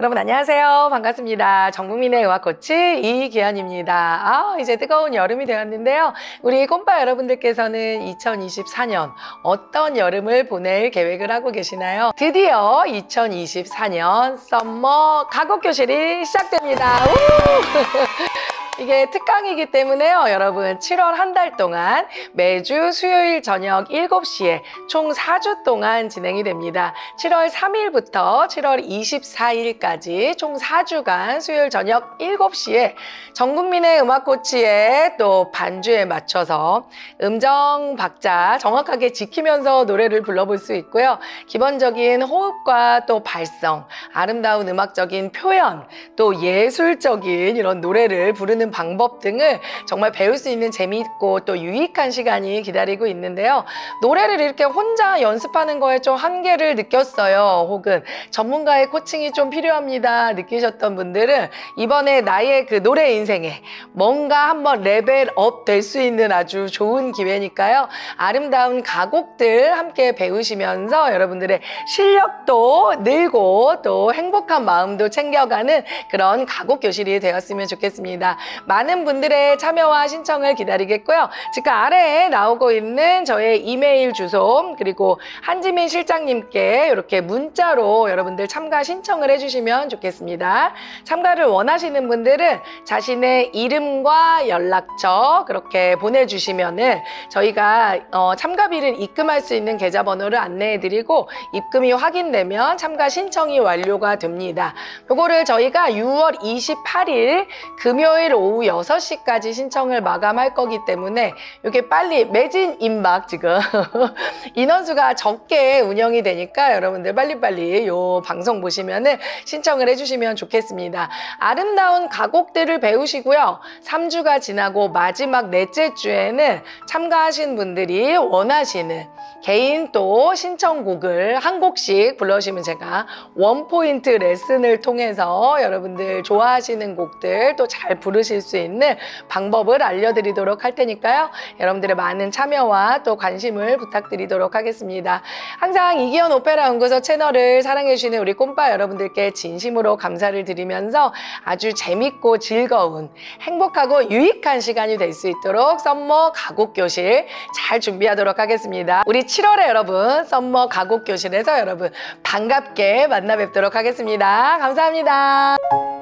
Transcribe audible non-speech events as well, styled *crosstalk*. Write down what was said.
여러분 안녕하세요. 반갑습니다. 전국민의 의학 코치 이기현입니다. 아, 이제 뜨거운 여름이 되었는데요. 우리 꼼빠 여러분들께서는 2024년 어떤 여름을 보낼 계획을 하고 계시나요? 드디어 2024년 썸머 가곡 교실이 시작됩니다. *laughs* 우! 이게 특강이기 때문에요. 여러분 7월 한 달 동안 매주 수요일 저녁 7시에 총 4주 동안 진행이 됩니다. 7월 3일부터 7월 24일까지 총 4주간 수요일 저녁 7시에 전 국민의 음악 코치의 또 반주에 맞춰서 음정 박자 정확하게 지키면서 노래를 불러볼 수 있고요. 기본적인 호흡과 또 발성, 아름다운 음악적인 표현, 또 예술적인 이런 노래를 부르는 하는 방법 등을 정말 배울 수 있는 재미있고 또 유익한 시간이 기다리고 있는데요. 노래를 이렇게 혼자 연습하는 거에 좀 한계를 느꼈어요. 혹은 전문가의 코칭이 좀 필요합니다. 느끼셨던 분들은 이번에 나의 그 노래 인생에 뭔가 한번 레벨업 될 수 있는 아주 좋은 기회니까요. 아름다운 가곡들 함께 배우시면서 여러분들의 실력도 늘고 또 행복한 마음도 챙겨가는 그런 가곡 교실이 되었으면 좋겠습니다. 많은 분들의 참여와 신청을 기다리겠고요. 지금 아래에 나오고 있는 저의 이메일 주소 그리고 한지민 실장님께 이렇게 문자로 여러분들 참가 신청을 해주시면 좋겠습니다. 참가를 원하시는 분들은 자신의 이름과 연락처 그렇게 보내주시면은 저희가 어, 참가비를 입금할 수 있는 계좌번호를 안내해드리고 입금이 확인되면 참가 신청이 완료가 됩니다. 이거를 저희가 6월 28일 금요일 오후 오후 6시까지 신청을 마감할 거기 때문에 이게 빨리 매진 임박 지금 *laughs* 인원수가 적게 운영이 되니까 여러분들 빨리빨리 요 방송 보시면은 신청을 해주시면 좋겠습니다. 아름다운 가곡들을 배우시고요. 3주가 지나고 마지막 넷째 주에는 참가하신 분들이 원하시는 개인 또 신청곡을 한 곡씩 불러주시면 제가 one point 레슨을 통해서 여러분들 좋아하시는 곡들 또 잘 부르 실 수 있는 방법을 알려드리도록 할 테니까요. 여러분들의 많은 참여와 또 관심을 부탁드리도록 하겠습니다. 항상 이기현 오페라 연구소 채널을 사랑해주시는 우리 꼼빠 여러분들께 진심으로 감사를 드리면서 아주 재밌고 즐거운 행복하고 유익한 시간이 될 수 있도록 summer 가곡 교실 잘 준비하도록 하겠습니다. 우리 7월에 여러분 summer 가곡 교실에서 여러분 반갑게 만나 뵙도록 하겠습니다. 감사합니다.